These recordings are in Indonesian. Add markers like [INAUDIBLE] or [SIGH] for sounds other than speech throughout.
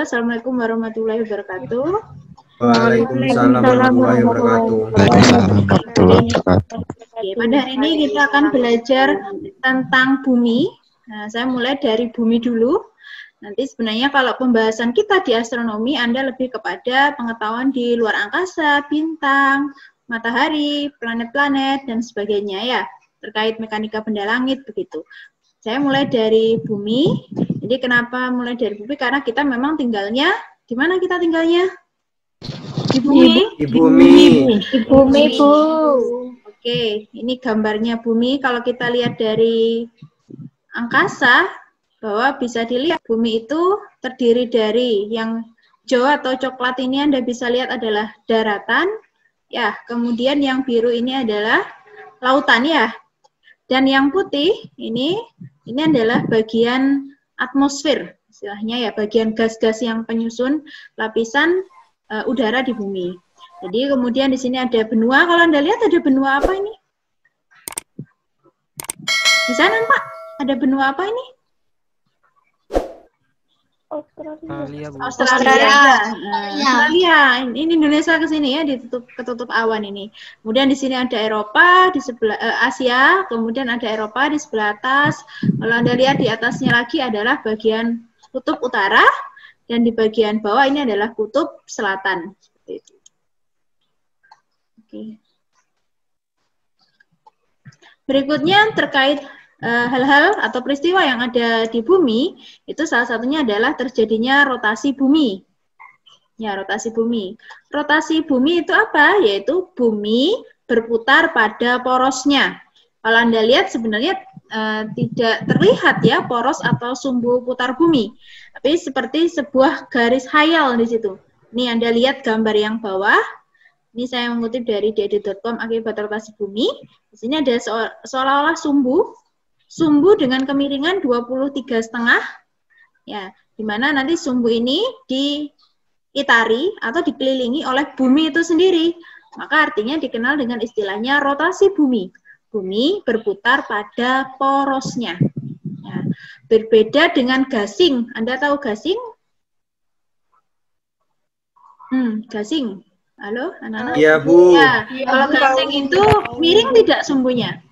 Assalamualaikum warahmatullahi wabarakatuh. Waalaikumsalam warahmatullahi wabarakatuh. Oke, pada hari ini kita akan belajar tentang bumi. Nah, saya mulai dari bumi dulu. Nanti sebenarnya kalau pembahasan kita di astronomi, Anda lebih kepada pengetahuan di luar angkasa, bintang, matahari, planet-planet, dan sebagainya ya, terkait mekanika benda langit begitu. Saya mulai dari bumi. Jadi kenapa mulai dari bumi? Karena kita memang tinggalnya, di mana kita tinggalnya? Di bumi. Di bumi. Di bumi, Bu. Oke, ini gambarnya bumi. Kalau kita lihat dari angkasa, bahwa bisa dilihat bumi itu terdiri dari yang hijau atau coklat ini Anda bisa lihat adalah daratan, ya, kemudian yang biru ini adalah lautan ya. Dan yang putih ini ini adalah bagian atmosfer, istilahnya ya, bagian gas-gas yang penyusun lapisan uh, udara di bumi. Jadi kemudian di sini ada benua. Kalau Anda lihat ada benua apa ini? Bisa nampak? Ada benua apa ini? Australia. Australia. Australia. Australia. Ini Indonesia ke sini ya ditutup ketutup awan ini. Kemudian di sini ada Eropa di sebelah uh, Asia, kemudian ada Eropa di sebelah atas. Kalau Anda lihat di atasnya lagi adalah bagian kutub utara dan di bagian bawah ini adalah kutub selatan. Oke. Berikutnya terkait hal-hal uh, atau peristiwa yang ada di bumi itu salah satunya adalah terjadinya rotasi bumi. Ya, rotasi bumi. Rotasi bumi itu apa? Yaitu bumi berputar pada porosnya. Kalau Anda lihat sebenarnya uh, tidak terlihat ya poros atau sumbu putar bumi. Tapi seperti sebuah garis hayal di situ. Ini Anda lihat gambar yang bawah. Ini saya mengutip dari dede.com akibat rotasi bumi. Di sini ada seolah-olah sumbu sumbu dengan kemiringan 23 setengah ya di mana nanti sumbu ini diitari atau dikelilingi oleh bumi itu sendiri. Maka artinya dikenal dengan istilahnya rotasi bumi. Bumi berputar pada porosnya. Ya. berbeda dengan gasing. Anda tahu gasing? Hmm gasing. Halo anak-anak? Iya bu. Ya, kalau gasing itu miring tidak sumbunya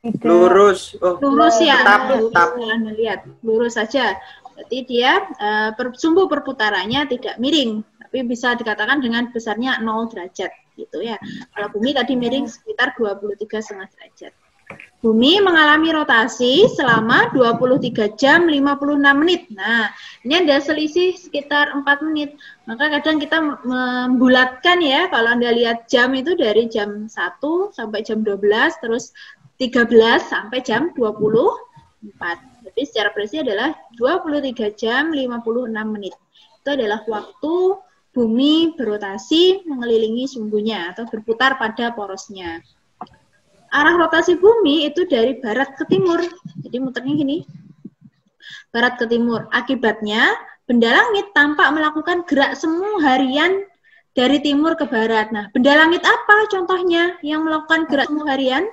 Lurus. Oh, lurus ya. Tetap, nah, tetap. Anda lihat, lurus saja. Jadi dia uh, per, sumbu perputarannya tidak miring, tapi bisa dikatakan dengan besarnya 0 derajat gitu ya. Kalau bumi tadi miring sekitar 23 setengah derajat. Bumi mengalami rotasi selama 23 jam 56 menit. Nah, ini ada selisih sekitar 4 menit. Maka kadang kita membulatkan ya, kalau Anda lihat jam itu dari jam 1 sampai jam 12, terus 13 sampai jam 24. Jadi secara presisi adalah 23 jam 56 menit. Itu adalah waktu bumi berotasi mengelilingi sumbunya atau berputar pada porosnya. Arah rotasi bumi itu dari barat ke timur. Jadi muternya gini. Barat ke timur. Akibatnya benda langit tampak melakukan gerak semu harian dari timur ke barat. Nah, benda langit apa contohnya yang melakukan gerak semu harian?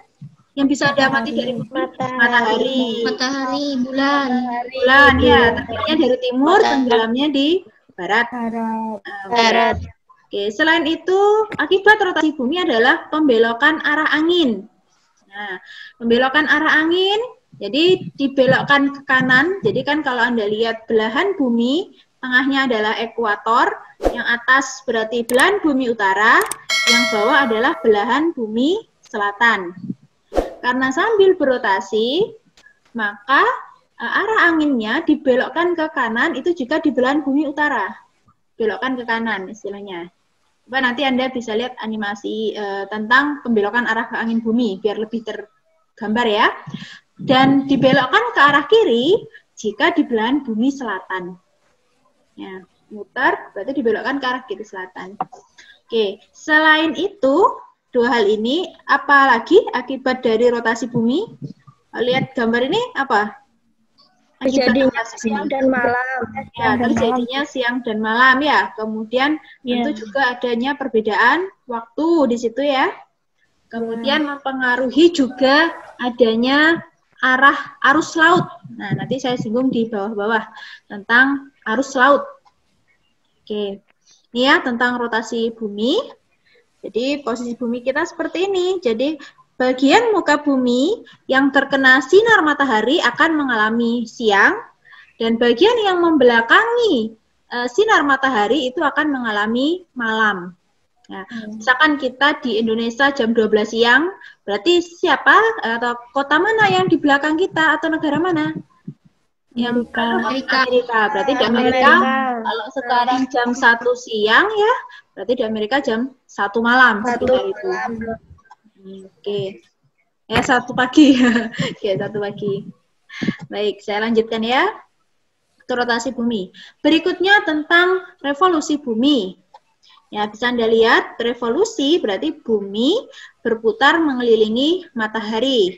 Yang bisa diamati dari matahari, matahari, bulan, bulan ya, terbitnya dari timur, tenggelamnya di barat. Barat. Barat. Oke, selain itu akibat rotasi bumi adalah pembelokan arah angin. Nah, pembelokan arah angin, jadi dibelokkan ke kanan. Jadi kan kalau anda lihat belahan bumi, tengahnya adalah ekuator, yang atas berarti belahan bumi utara, yang bawah adalah belahan bumi selatan. Karena sambil berotasi, maka uh, arah anginnya dibelokkan ke kanan itu juga di belahan bumi utara. Belokkan ke kanan istilahnya. Coba nanti Anda bisa lihat animasi uh, tentang pembelokan arah ke angin bumi biar lebih tergambar ya. Dan dibelokkan ke arah kiri jika di belahan bumi selatan. Ya, muter berarti dibelokkan ke arah kiri selatan. Oke, selain itu dua hal ini apalagi akibat dari rotasi bumi. Lihat gambar ini apa? Terjadinya siang dan malam. Ya terjadinya siang dan malam ya. Kemudian yeah. tentu juga adanya perbedaan waktu di situ ya. Kemudian yeah. mempengaruhi juga adanya arah arus laut. Nah nanti saya singgung di bawah-bawah tentang arus laut. Oke. Ini ya tentang rotasi bumi. Jadi posisi bumi kita seperti ini. Jadi bagian muka bumi yang terkena sinar matahari akan mengalami siang dan bagian yang membelakangi uh, sinar matahari itu akan mengalami malam. Ya, misalkan kita di Indonesia jam 12 siang, berarti siapa atau kota mana yang di belakang kita atau negara mana? Yang Amerika. Amerika. Berarti di Amerika, Amerika. Kalau sekarang jam 1 siang ya, berarti di Amerika jam 1 malam satu itu. Oke. Ya, satu pagi. [LAUGHS] ya, satu pagi. Baik, saya lanjutkan ya. Rotasi bumi. Berikutnya tentang revolusi bumi. Ya, bisa Anda lihat, revolusi berarti bumi berputar mengelilingi matahari.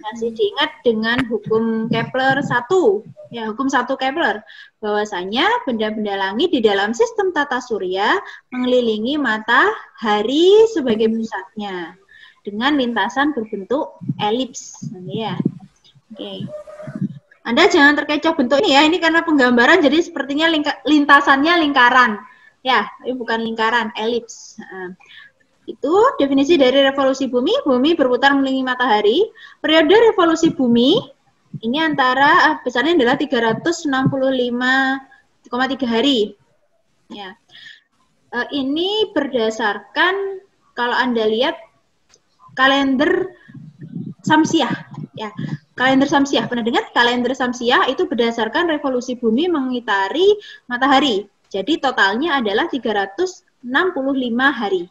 Masih diingat dengan hukum Kepler 1. Ya, hukum 1 Kepler. Bahwasanya benda-benda langit di dalam sistem tata surya mengelilingi matahari sebagai pusatnya dengan lintasan berbentuk elips. Ya. Oke. Anda jangan terkecoh bentuk ini ya, ini karena penggambaran jadi sepertinya lingka, lintasannya lingkaran Ya, tapi bukan lingkaran, elips. Nah, itu definisi dari revolusi bumi. Bumi berputar mengelilingi matahari. Periode revolusi bumi ini antara eh, besarnya adalah 365,3 hari. Ya. Uh, ini berdasarkan kalau Anda lihat kalender Samsiah ya. Kalender Samsiah pernah dengar? Kalender Samsiah itu berdasarkan revolusi bumi mengitari matahari. Jadi totalnya adalah 365 hari.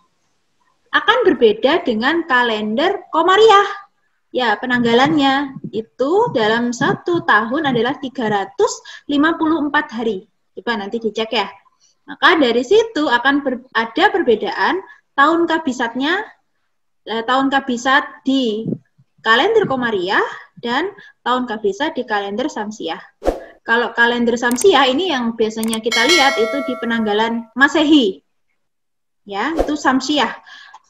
Akan berbeda dengan kalender Komariah. Ya, penanggalannya itu dalam satu tahun adalah 354 hari. Coba nanti dicek ya. Maka dari situ akan ber, ada perbedaan tahun kabisatnya, eh, tahun kabisat di kalender Komariah dan tahun kabisat di kalender Samsiah. Kalau kalender Samsia ini yang biasanya kita lihat itu di penanggalan Masehi. Ya, itu Samsiah.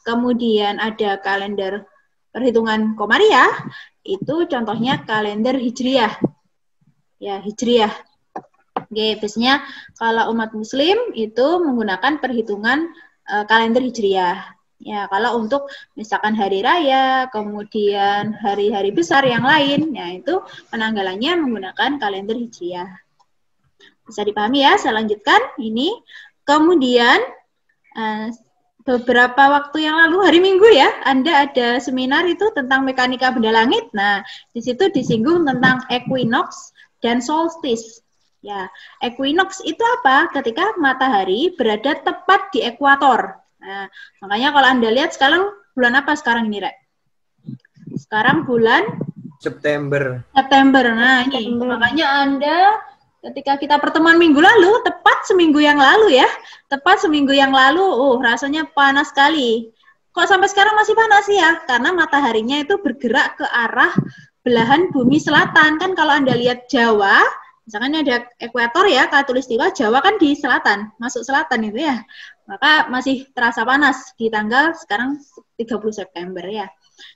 Kemudian ada kalender perhitungan Komariah, itu contohnya kalender Hijriah. Ya, Hijriah. Oke, biasanya kalau umat muslim itu menggunakan perhitungan uh, kalender Hijriah. Ya, kalau untuk misalkan hari raya, kemudian hari-hari besar yang lain, ya itu penanggalannya menggunakan kalender Hijriah. Bisa dipahami ya, saya lanjutkan. Ini kemudian uh, beberapa waktu yang lalu hari Minggu ya, Anda ada seminar itu tentang mekanika benda langit. Nah, di situ disinggung tentang equinox dan solstice. Ya, equinox itu apa? Ketika matahari berada tepat di ekuator. Nah, makanya kalau Anda lihat sekarang bulan apa sekarang ini, Rek? Sekarang bulan September. September. Nah, ini September. makanya Anda ketika kita pertemuan minggu lalu, tepat seminggu yang lalu ya, tepat seminggu yang lalu, oh rasanya panas sekali. Kok sampai sekarang masih panas ya? Karena mataharinya itu bergerak ke arah belahan bumi selatan. Kan kalau Anda lihat Jawa, misalkan ada ekuator ya, katulistiwa Jawa kan di selatan, masuk selatan itu ya maka masih terasa panas di tanggal sekarang 30 September ya.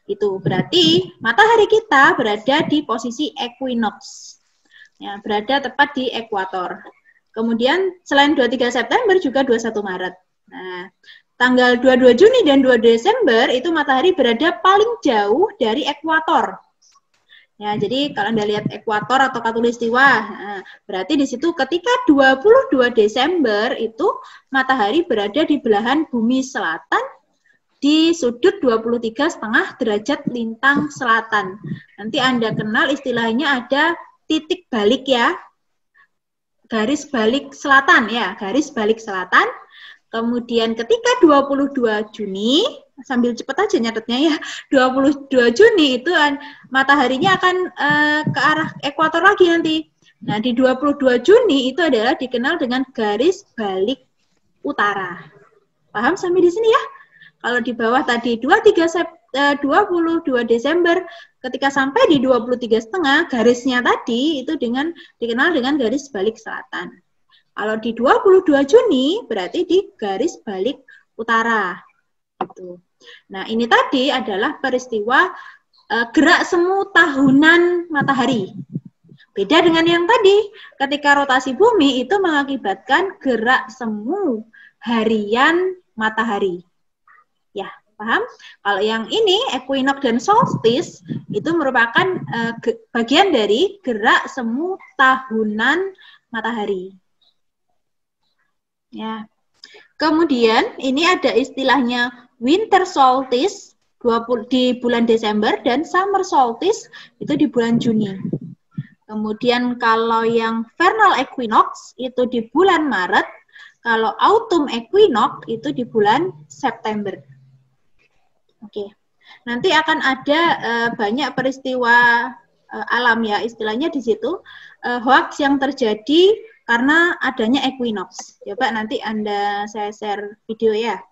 Itu berarti matahari kita berada di posisi equinox. Ya, berada tepat di ekuator. Kemudian selain 23 September juga 21 Maret. Nah, tanggal 22 Juni dan 2 Desember itu matahari berada paling jauh dari ekuator. Ya, jadi kalau Anda lihat ekuator atau katulistiwa, nah, berarti di situ ketika 22 Desember itu matahari berada di belahan bumi selatan di sudut 23 setengah derajat lintang selatan. Nanti Anda kenal istilahnya ada titik balik ya. Garis balik selatan ya, garis balik selatan. Kemudian ketika 22 Juni sambil cepet aja nyatetnya ya 22 Juni itu mataharinya akan uh, ke arah ekuator lagi nanti. Nah, di 22 Juni itu adalah dikenal dengan garis balik utara. Paham sampai di sini ya? Kalau di bawah tadi 23 Sep, uh, 22 Desember ketika sampai di 23 setengah garisnya tadi itu dengan dikenal dengan garis balik selatan. Kalau di 22 Juni berarti di garis balik utara. Gitu. Nah, ini tadi adalah peristiwa uh, gerak semu tahunan matahari. Beda dengan yang tadi, ketika rotasi bumi itu mengakibatkan gerak semu harian matahari. Ya, paham? Kalau yang ini equinox dan solstice itu merupakan uh, bagian dari gerak semu tahunan matahari. Ya. Kemudian ini ada istilahnya winter solstice 20, di bulan Desember dan summer solstice itu di bulan Juni. Kemudian kalau yang vernal equinox itu di bulan Maret, kalau autumn equinox itu di bulan September. Oke. Nanti akan ada uh, banyak peristiwa uh, alam ya istilahnya di situ uh, hoax yang terjadi karena adanya equinox. Coba nanti Anda saya share video ya.